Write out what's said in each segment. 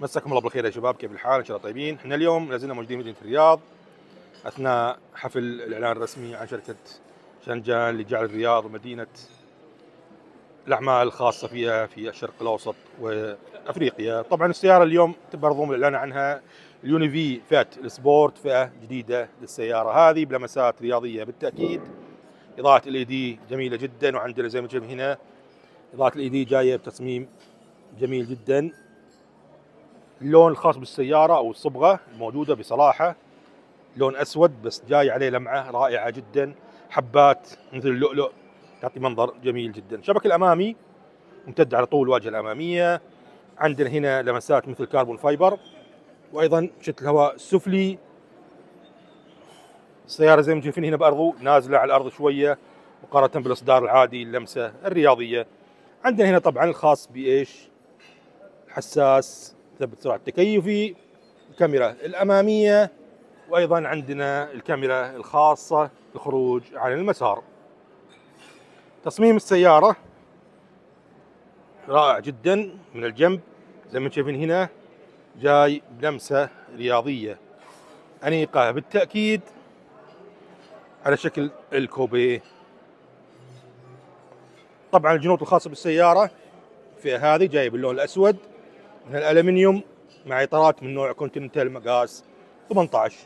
مساكم الله بالخير يا شباب كيف الحال؟ إن شاء الله طيبين. إحنا اليوم لازلنا موجودين مدينه الرياض أثناء حفل الإعلان الرسمي عن شركة شنجان لجعل الرياض مدينه الأعمال الخاصة فيها في الشرق الأوسط وأفريقيا. طبعا السيارة اليوم برضو الإعلان عنها اليونيفي فئة ال Sport فئة جديدة للسيارة هذه بلمسات رياضية. بالتأكيد إضاءة LED جميلة جدا وعندنا زي ما تشوف هنا إضاءة LED جاية بتصميم جميل جدا. اللون الخاص بالسيارة أو الصبغة الموجوده بصراحه لون أسود بس جاي عليه لمعة رائعة جدا. حبات مثل اللؤلؤ تعطي منظر جميل جدا. الشبك الأمامي ممتد على طول الواجهه الأمامية. عندنا هنا لمسات مثل carbon fiber. وأيضا مشتت الهواء السفلي السيارة زي ما شايفين هنا برضه نازلة على الأرض شوية مقارنة بالإصدار العادي اللمسة الرياضية. عندنا هنا طبعا الخاص بإيش؟ حساس. ثبت سرعه تكيفي الكاميرا الأمامية وأيضا عندنا الكاميرا الخاصة للخروج عن المسار. تصميم السيارة رائع جدا من الجنب. زي ما شايفين هنا جاي بلمسة رياضية أنيقة بالتأكيد على شكل الكوبيه طبعا الجنوط الخاصة بالسيارة في هذه جاية باللون الأسود. من الألمنيوم مع إطارات من نوع كونتيننتال مقاس 18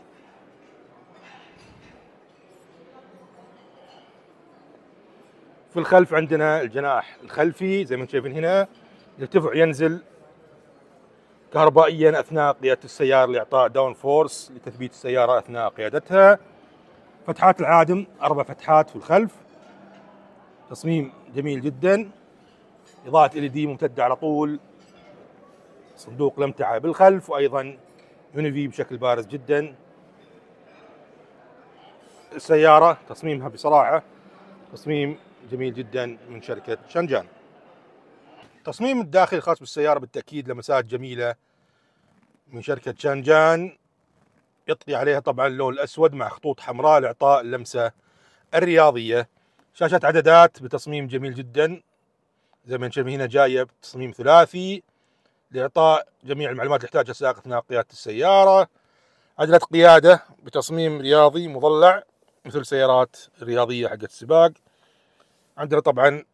في الخلف عندنا الجناح الخلفي زي ما شايفين هنا يرتفع ينزل كهربائيا أثناء قيادة السيارة لاعطاء downforce لتثبيت السيارة أثناء قيادتها. فتحات العادم أربع فتحات في الخلف. تصميم جميل جدا. إضاءة LED ممتدة على طول. صندوق الأمتعة بالخلف وأيضا يونيفي بشكل بارز جدا. السيارة تصميمها بصراحة تصميم جميل جدا من شركة شنجان. تصميم الداخل الخاص بالسيارة بالتأكيد لمسات جميلة من شركة شانجان يطغي عليها طبعا اللون الاسود مع خطوط حمراء لإعطاء اللمسة الرياضية. شاشة عددات بتصميم جميل جدا. زي ما نشوف هنا جاية بتصميم ثلاثي. لإعطاء جميع المعلومات اللي يحتاجها السائق اثناء قياده السيارة. عجله قيادة بتصميم رياضي مضلع مثل السيارات الرياضيه حقت السباق عندنا طبعا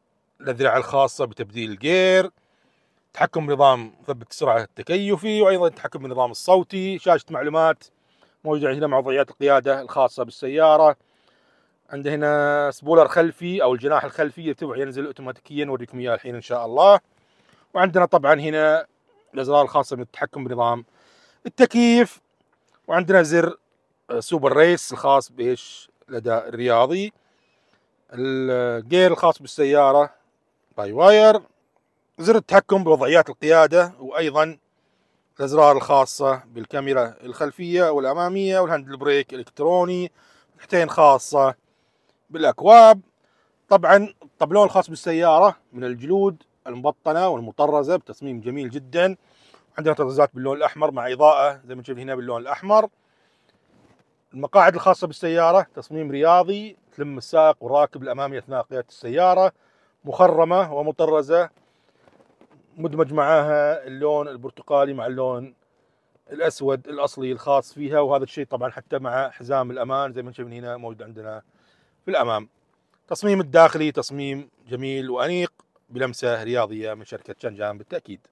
الاذرع الخاصة بتبديل الجير تحكم بنظام مثبت السرعة التكيفي وأيضا التحكم بالنظام الصوتي شاشة معلومات موجودة هنا مع وضعيات القيادة الخاصة بالسيارة. عندنا هنا spoiler خلفي أو الجناح الخلفي يرتفع ينزل اوتوماتيكيا نوريكم إياه الحين إن شاء الله. وعندنا طبعا هنا الإزرار الخاصة بالتحكم بنظام التكييف وعندنا زر Super Race الخاص بإيش؟ الاداء الرياضي. الجير الخاص بالسيارة by wire. زر التحكم بوضعيات القيادة وأيضا الإزرار الخاصة بالكاميرا الخلفية والأمامية وال handbrake الإلكتروني فتحتين خاصة بالأكواب. طبعا الطبلون الخاص بالسيارة من الجلود المبطنة والمطرزة بتصميم جميل جدا. عندنا طرزات باللون الأحمر مع إضاءة زي ما تشوف هنا باللون الأحمر. المقاعد الخاصة بالسيارة تصميم رياضي تلم السائق والراكب الامامي أثناء قيادة السيارة مخرمة ومطرزة. مدمج معاها اللون البرتقالي مع اللون الأسود الأصلي الخاص فيها وهذا الشيء طبعا حتى مع حزام الأمان زي ما شايفين هنا موجود عندنا في الأمام. تصميم الداخلي تصميم جميل وأنيق. بلمسة رياضية من شركة شنجان بالتأكيد.